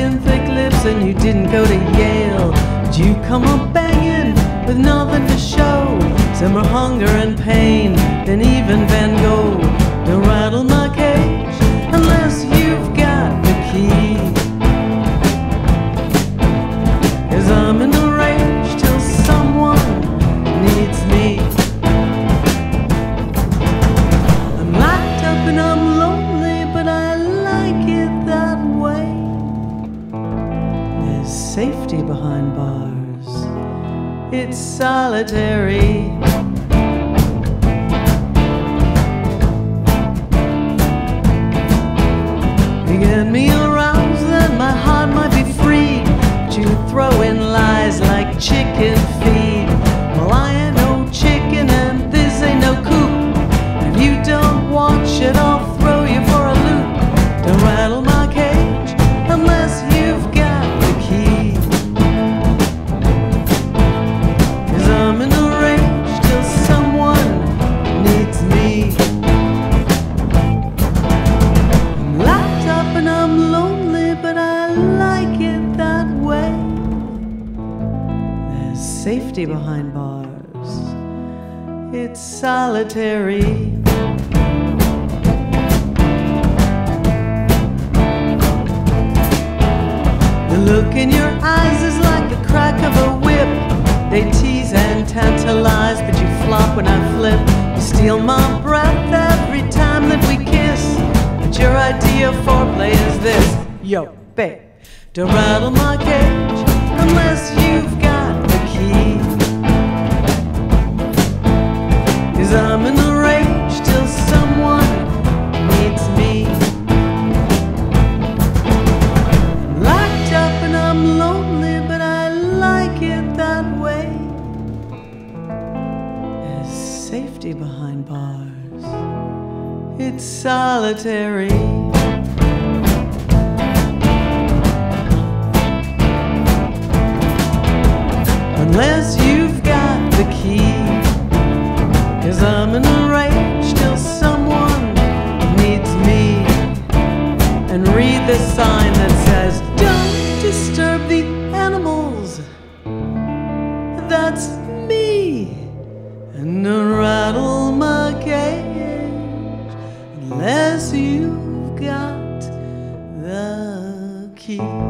And thick lips, and you didn't go to Yale. Did you come up banging with nothing to show. Some hunger and pain, than even Van Gogh. Don't rattle my safety behind bars, it's solitary. Safety behind bars, it's solitary. The look in your eyes is like the crack of a whip. They tease and tantalize, but you flop when I flip. You steal my breath every time that we kiss. But your idea of foreplay is this Yo, babe, don't rattle my cage unless you've got safety behind bars, it's solitary. Unless you've got the key. Cause I'm rage till someone needs me. And read the sign that says, you've got the key.